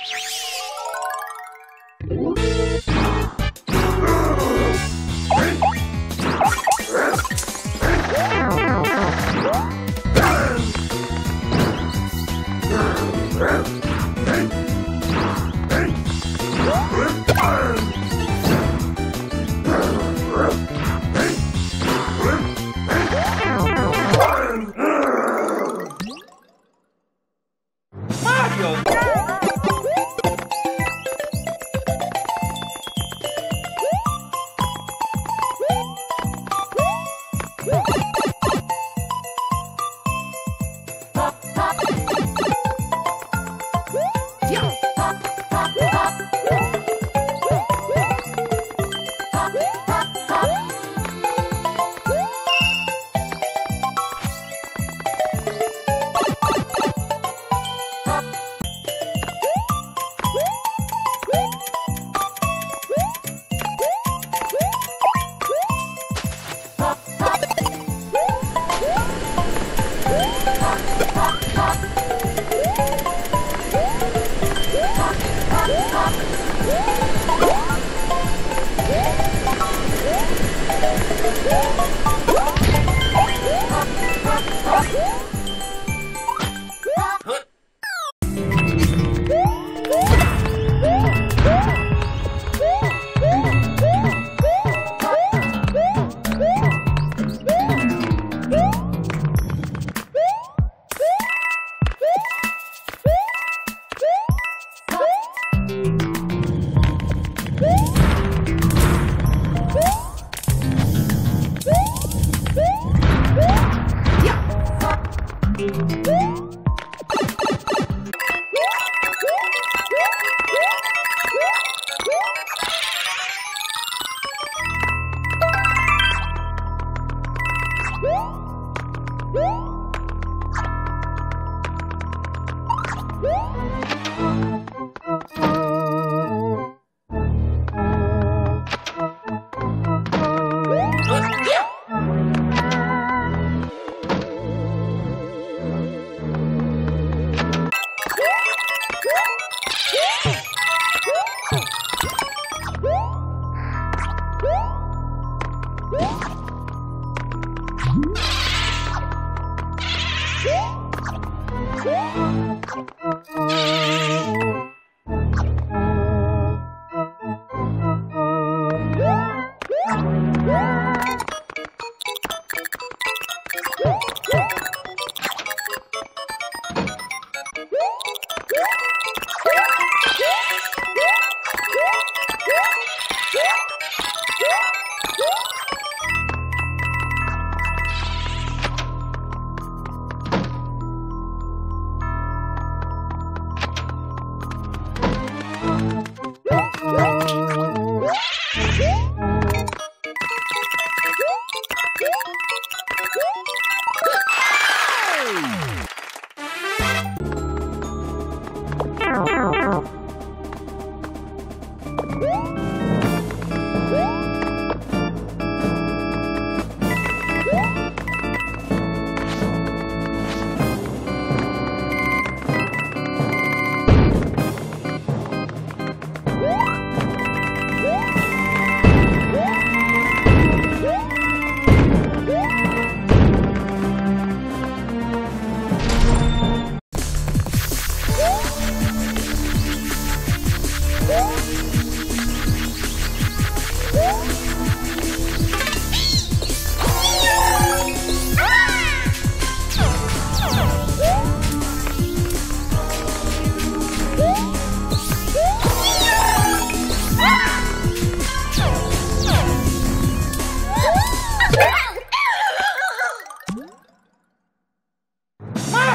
Música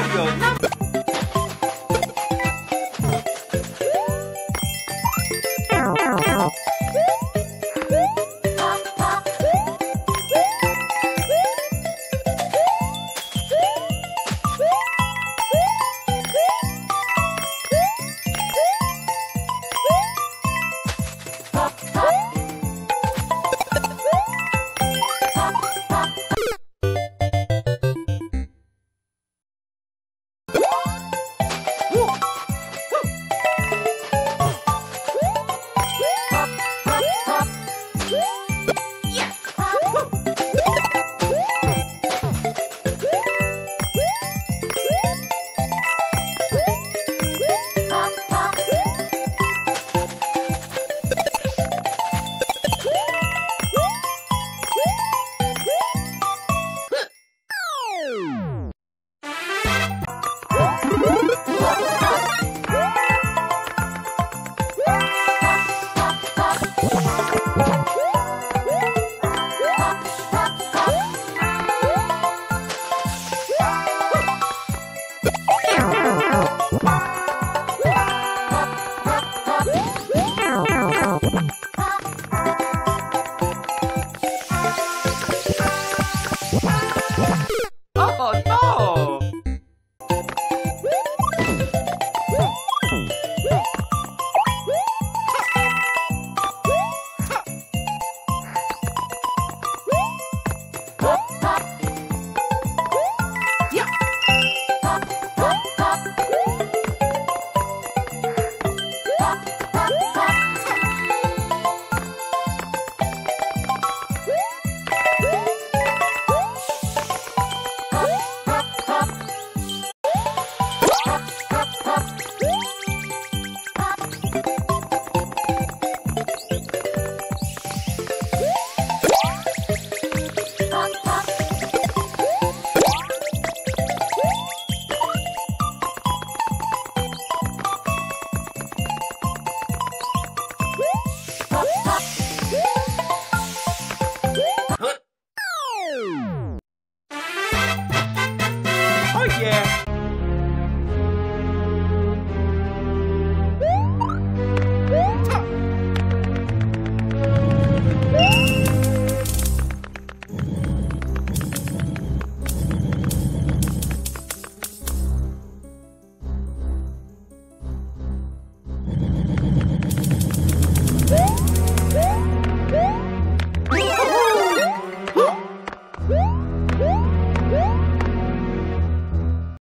There go.